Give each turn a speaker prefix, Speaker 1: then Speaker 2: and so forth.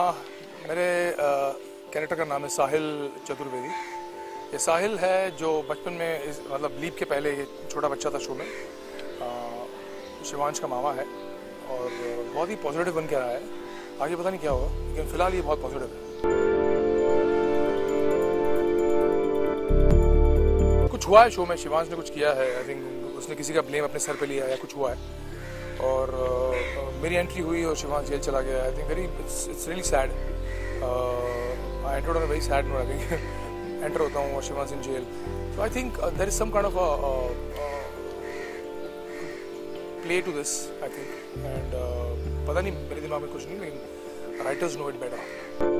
Speaker 1: हाँ मेरे कैरेक्टर का नाम है साहिल चतुर्वेदी। ये साहिल है जो बचपन में मतलब लीप के पहले ये छोटा बच्चा था शो में। शिवांश का मामा है और बहुत ही पॉजिटिव बन के रहा है। आगे पता नहीं क्या होगा, लेकिन फ़िलहाल ये बहुत पॉजिटिव है। कुछ हुआ है शो में? शिवांश ने कुछ किया है? आई थिंक उसने किसी का ब्लेम अपने सर पे लिया या कुछ हुआ है? और uh, मेरी एंट्री हुई और शिवांश जेल चला गया. I think very it's it's really sad I entered on very sad note I enter होता हूँ Shivansh in jail. So I think there is some kind of play to this I think and पता नहीं मेरे दिमाग में कुछ नहीं लेकिन राइटर्स नो इट बेटर